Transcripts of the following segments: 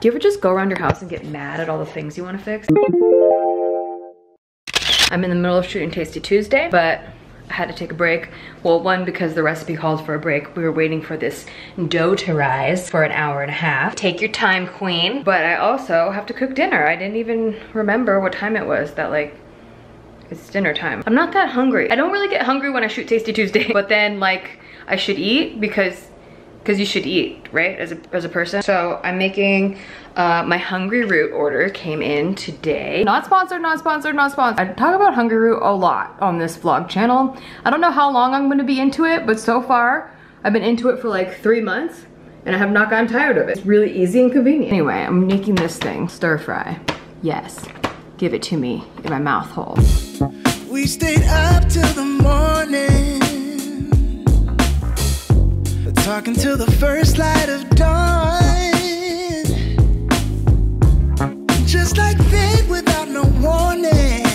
Do you ever just go around your house and get mad at all the things you want to fix? I'm in the middle of shooting Tasty Tuesday, but I had to take a break. Well, one, because the recipe called for a break. We were waiting for this dough to rise for an hour and a half. Take your time, queen. But I also have to cook dinner. I didn't even remember what time it was that like, it's dinner time. I'm not that hungry. I don't really get hungry when I shoot Tasty Tuesday, but then like, I should eat because because you should eat, right, as a, as a person. So I'm making, uh, my Hungry Root order came in today. Not sponsored, not sponsored, not sponsored. I talk about Hungry Root a lot on this vlog channel. I don't know how long I'm gonna be into it, but so far, I've been into it for like three months and I have not gotten tired of it. It's really easy and convenient. Anyway, I'm making this thing, stir fry. Yes, give it to me in my mouth hole. We stayed up till the morning Talking till the first light of dawn. Just like fate without no warning.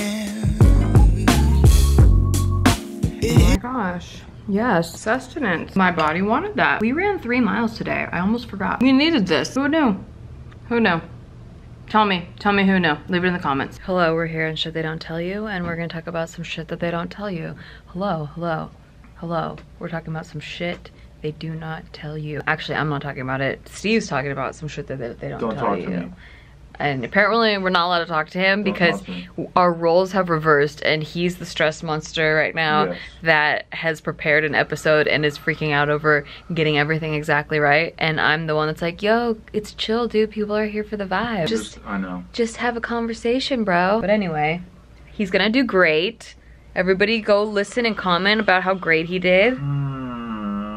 Oh my gosh. Yes, sustenance. My body wanted that. We ran three miles today. I almost forgot. We needed this. Who knew? Who knew? Tell me. Tell me who knew. Leave it in the comments. Hello, we're here and shit they don't tell you, and we're gonna talk about some shit that they don't tell you. Hello, hello, hello. We're talking about some shit they do not tell you. Actually, I'm not talking about it. Steve's talking about some shit that they, they don't, Don't tell talk to you. me. And apparently we're not allowed to talk to him Don't because to our roles have reversed and he's the stress monster right now Yes. that has prepared an episode and is freaking out over getting everything exactly right. And I'm the one that's like, yo, it's chill, dude. People are here for the vibe. Just I know. just have a conversation, bro. But anyway, he's gonna do great. Everybody go listen and comment about how great he did. Hmm,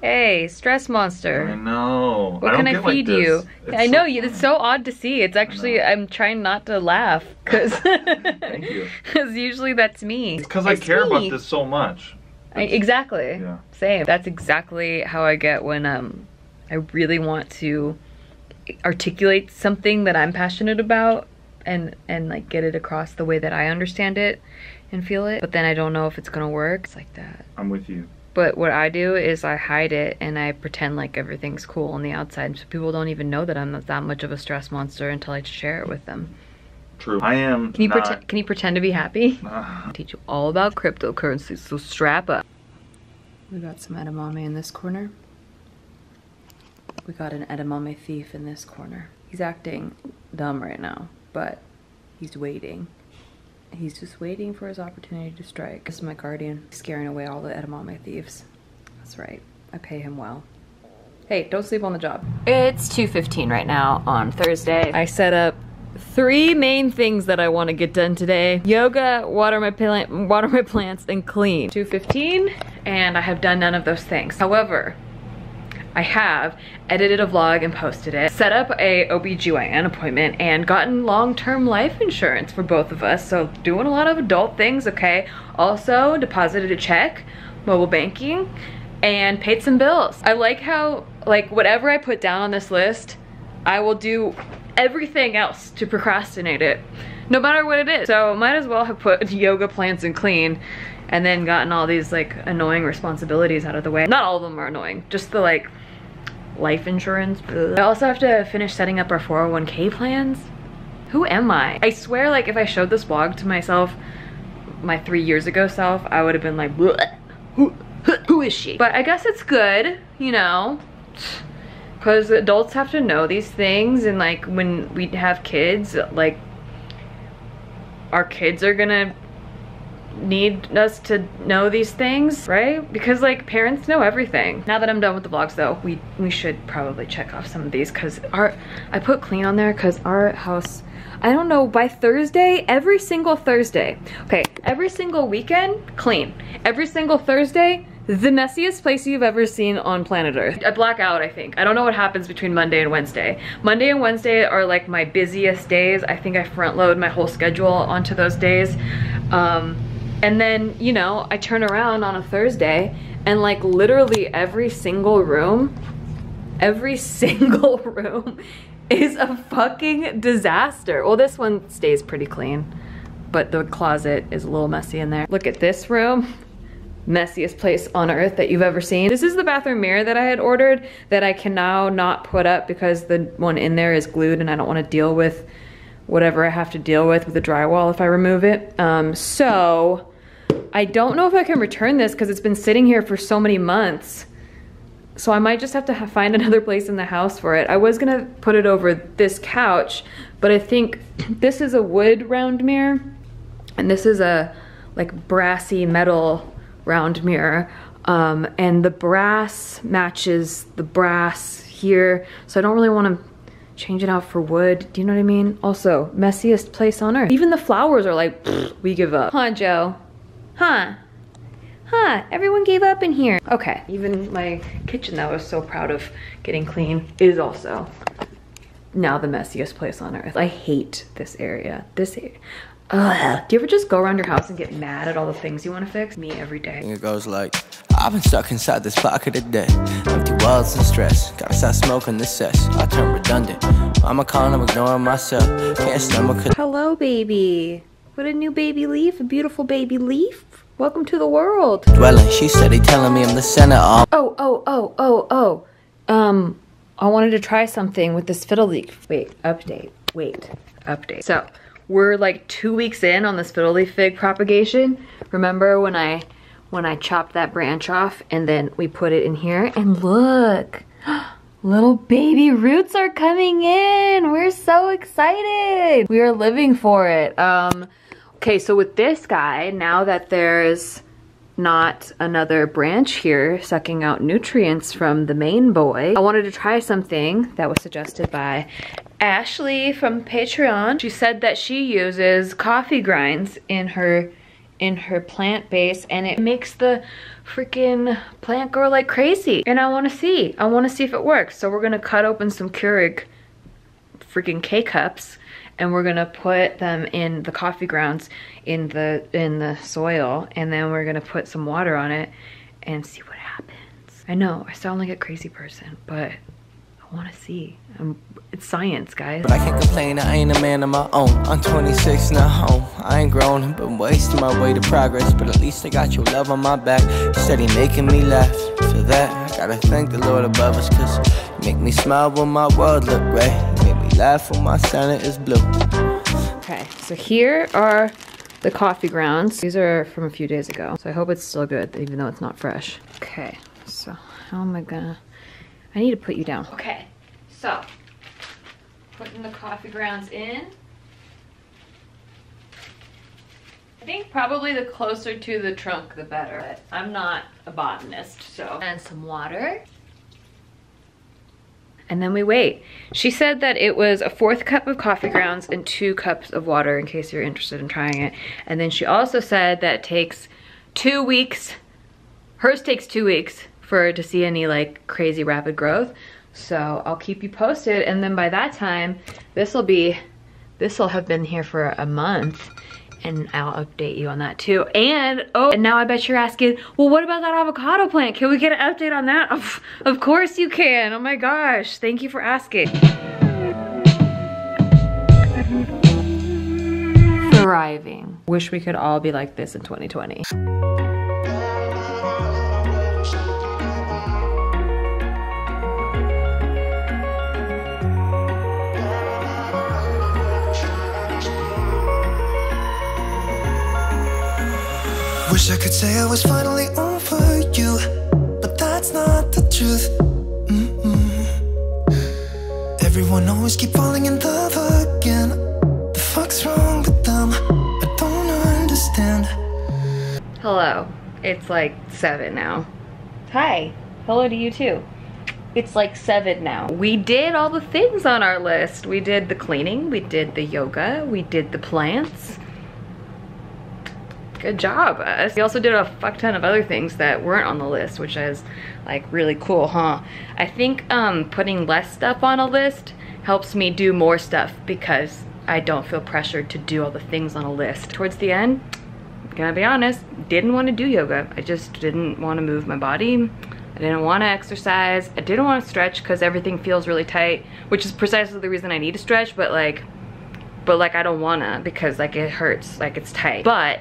Hey, stress monster. I know. What I can I get like feed you? It's I so know you. It's so odd to see. It's actually. I'm trying not to laugh because Thank you. because usually that's me. Because I care me. about this so much. I, exactly. Yeah. Same. That's exactly how I get when um I really want to articulate something that I'm passionate about and and like get it across the way that I understand it and feel it. But then I don't know if it's gonna work. It's like that. I'm with you. But what I do is I hide it and I pretend like everything's cool on the outside so people don't even know that I'm not that much of a stress monster until I share it with them. True. I am Can you not. pretend can you pretend to be happy? Ah. I'll teach you all about cryptocurrency, so strap up. We got some edamame in this corner. We got an edamame thief in this corner. He's acting dumb right now, but he's waiting. He's just waiting for his opportunity to strike. This is my guardian, scaring away all the edamame thieves. That's right. I pay him well. Hey, don't sleep on the job. It's 2.15 right now on Thursday. I set up three main things that I want to get done today. Yoga, water my plant, water my plants, and clean. 2.15, and I have done none of those things. However, I have edited a vlog and posted it, set up a OBGYN appointment, and gotten long-term life insurance for both of us. So doing a lot of adult things, okay? Also deposited a check, mobile banking, and paid some bills. I like how, like, whatever I put down on this list, I will do everything else to procrastinate it, no matter what it is. So might as well have put yoga, plants, and clean, and then gotten all these like annoying responsibilities out of the way. Not all of them are annoying, just the like life insurance. Ugh. I also have to finish setting up our 401k plans. Who am I? I swear like if I showed this vlog to myself, my three years ago self, I would have been like, who, who is she? But I guess it's good, you know, because adults have to know these things and like when we have kids, like our kids are gonna need us to know these things, right? Because like parents know everything. Now that I'm done with the vlogs though, we we should probably check off some of these because our I put clean on there because our house I don't know by Thursday every single Thursday okay every single weekend clean every single Thursday the messiest place you've ever seen on planet Earth. I black out, I think. I don't know what happens between Monday and Wednesday. Monday and Wednesday are like my busiest days. I think I front load my whole schedule onto those days. Um, and then, you know, I turn around on a Thursday and like literally every single room, every single room is a fucking disaster. Well, this one stays pretty clean, but the closet is a little messy in there. Look at this room. messiest place on earth that you've ever seen. This is the bathroom mirror that I had ordered that I can now not put up because the one in there is glued and I don't want to deal with whatever I have to deal with with the drywall if I remove it. Um, so I don't know if I can return this because it's been sitting here for so many months. So I might just have to find another place in the house for it. I was gonna put it over this couch, but I think this is a wood round mirror and this is a like brassy metal round mirror. Um, and the brass matches the brass here. So I don't really wanna change it out for wood. Do you know what I mean? Also, messiest place on earth. Even the flowers are like, we give up. Huh, Joe? Huh? Huh, everyone gave up in here. Okay, even my kitchen that I was so proud of getting clean is also now the messiest place on earth. I hate this area. This area. Ugh. Do you ever just go around your house and get mad at all the things you want to fix? Me every day. It goes like, I've been stuck inside this pocket of debt. Empty walls and stress. Gotta stop smoking this cess. I turn redundant. I'm a con, I'm ignoring myself. Can't stomach. Hello, baby. What a new baby leaf. A beautiful baby leaf. Welcome to the world. Dwelling, she steady telling me I'm the center of. Oh, oh, oh, oh, oh. Um, I wanted to try something with this fiddle leaf. Wait, update. Wait, update. So, we're like two weeks in on this fiddle leaf fig propagation. Remember when I when I chopped that branch off and then we put it in here and look, little baby roots are coming in. We're so excited. We are living for it. Um, okay, so with this guy, now that there's not another branch here sucking out nutrients from the main boy. I wanted to try something that was suggested by Ashley from Patreon. She said that she uses coffee grinds in her in her plant base and it makes the freaking plant grow like crazy. And I wanna see, I wanna see if it works. So we're gonna cut open some Keurig freaking K-cups and we're gonna put them in the coffee grounds in the in the soil and then we're gonna put some water on it and see what happens. I know, I sound like a crazy person, but I wanna see. I'm, it's science, guys. But I can't complain, I ain't a man of my own. I'm 26, not home. I ain't grown, been wasting my way to progress. But at least I got your love on my back. Steady making me laugh. For that, I gotta thank the Lord above us. Cause make me smile when my world look gray. Laugh when my Santa is blue. Okay, so here are the coffee grounds. These are from a few days ago. So I hope it's still good, even though it's not fresh. Okay, so how am I gonna, I need to put you down. Okay, so putting the coffee grounds in. I think probably the closer to the trunk, the better. But I'm not a botanist, so. And some water. And then we wait. She said that it was a fourth cup of coffee grounds and two cups of water in case you're interested in trying it. And then she also said that it takes two weeks, hers takes two weeks for to see any like crazy rapid growth. So I'll keep you posted. And then by that time, this will be, this will have been here for a month and I'll update you on that too. And, oh, and now I bet you're asking, well, what about that avocado plant? Can we get an update on that? Of, of course you can. Oh my gosh. Thank you for asking. Thriving. Wish we could all be like this in 2020. Wish I could say I was finally over you, but that's not the truth. Mm-mm. Everyone always keep falling in love again. The fuck's wrong with them? I don't understand. Hello. It's like seven now. Hi. Hello to you too. It's like seven now. We did all the things on our list. We did the cleaning, we did the yoga, we did the plants. Good job, us. We also did a fuck ton of other things that weren't on the list, which is like really cool, huh? I think um, putting less stuff on a list helps me do more stuff because I don't feel pressured to do all the things on a list. Towards the end, gonna be honest, didn't want to do yoga. I just didn't want to move my body. I didn't want to exercise. I didn't want to stretch because everything feels really tight, which is precisely the reason I need to stretch, but like, but like I don't wanna because like it hurts, like it's tight. But,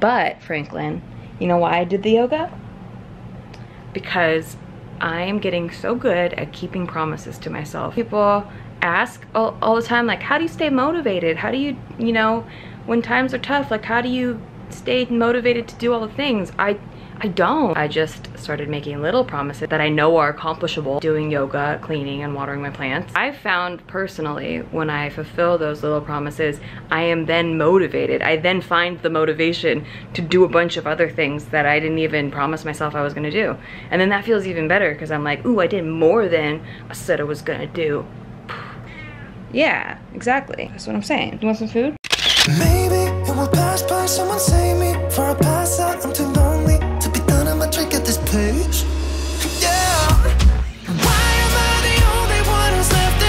but Franklin, You know why I did the yoga? Because I am getting so good at keeping promises to myself. People ask all, all the time, like, how do you stay motivated? How do you, you know, when times are tough, like, how do you stay motivated to do all the things? I I don't. I just started making little promises that I know are accomplishable, doing yoga, cleaning, and watering my plants. I've found personally, when I fulfill those little promises, I am then motivated. I then find the motivation to do a bunch of other things that I didn't even promise myself I was gonna do. And then that feels even better because I'm like, ooh, I did more than I said I was gonna do. Yeah, exactly. That's what I'm saying. You want some food? Maybe it will pass by. Someone save me for a pass out.